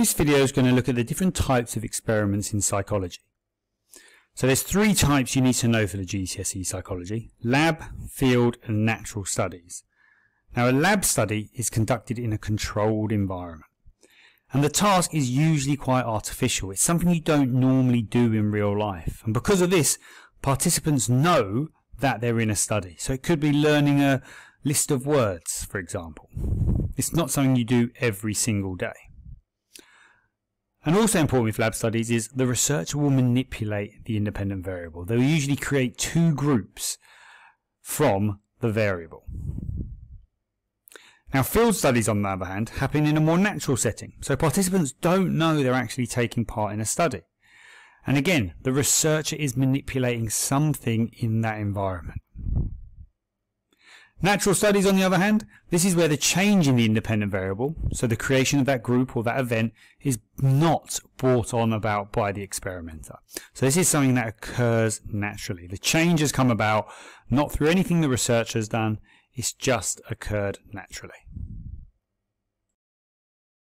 This video is going to look at the different types of experiments in psychology. So there's three types you need to know for the GCSE psychology, lab, field and natural studies. Now a lab study is conducted in a controlled environment. And the task is usually quite artificial. It's something you don't normally do in real life. And because of this, participants know that they're in a study. So it could be learning a list of words, for example. It's not something you do every single day. And also important with lab studies is the researcher will manipulate the independent variable. They'll usually create two groups from the variable. Now field studies on the other hand happen in a more natural setting, so participants don't know they're actually taking part in a study. And again, the researcher is manipulating something in that environment. Natural studies, on the other hand, this is where the change in the independent variable, so the creation of that group or that event, is not brought on about by the experimenter. So this is something that occurs naturally. The change has come about not through anything the researcher has done, it's just occurred naturally.